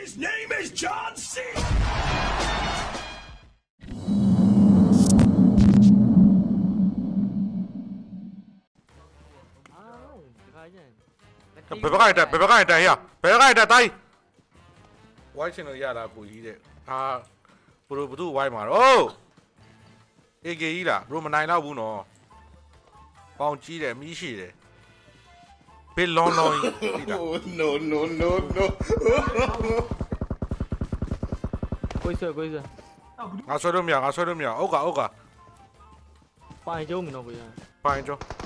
His name is John C. ဘယ်ဘက်ကနေတက်ဘယ်ဘက်ကနေတက်ဟေ့ဘယ်ဘက်ကနေတက်တိုင်းဝိုင်းချင်လို့ရတာကိုကြီးတဲ့ဟာဘရိုဘသူဝိုင်းမှာတော့အေကေကြီးလားဘရိုမနိုင်တော့ဘူးနော်ပေါင်ကြီးတယ်မီးရှိတယ် ဘေးလွန်လွန်ကြီးလား Oh no no no no. ကိုယ်ဆွဲကိုယ်ဆွဲငါဆွဲလို့မရငါဆွဲလို့မရအုတ်ကအုတ်ကပိုင်ကျုံးမနော်ကိုရပိုင်ကျော်ကြာ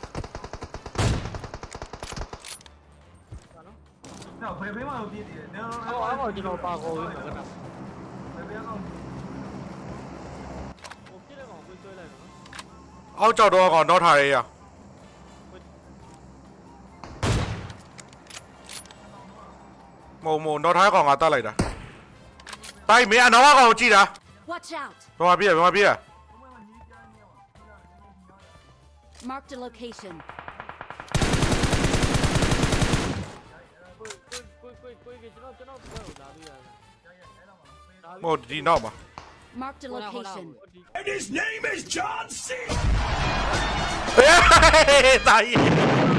No, pero prima lo tiene. No, no, no. Vamos, vamos, lo เอาเจ้าดอก่อนดอไทยอะโมโมดอไทยก่อนอะตาไหลนะไตเมียน้องก่อนจีนะประมาพี่ประมาณพี่อะ ကိုကိုကျွန်တော်ကျွန်တော်ပြောလာပြီးရတယ် မဟုတ်ဒီနောက်မှာ Marked a location. And his name is John C. တာကြီး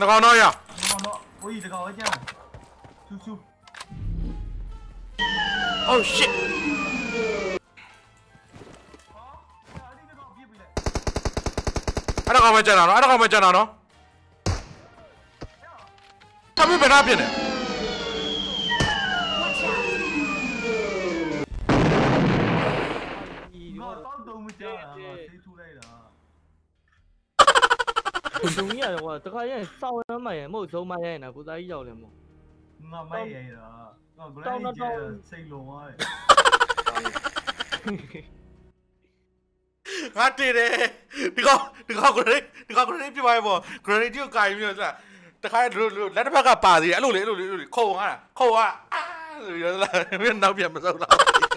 那个诺亚我一直搞我见就就哦 idontknowwhatshouldnthehoppyjuddont 他们被他骗都谁出来的啊 တုံကြီးရတယ်ကွာတခါရဲစောင်းရမ်းမှရမဟုတ်ဇုံမရရင်နာကိုသားကြီးရောက်လဲမို့ငါမိုက်ရရတော့ဘလိုင်းကြီးစိတ်လုံးသွားတယ်ငါတည်တယ်ဒီကောင်ဒီကောင်ကလေးဒီကောင်ကလေးပြပါရဲ့ပေါ့ granite ကိုကင်ပြီးတော့တခါရဲလက်တစ်ဖက်ကပါသေးတယ်အဲ့လိုလေအဲ့လိုလေခုံရတာခုံရအာဆိုပြီးတော့နောက်ပြန်မစုံတော့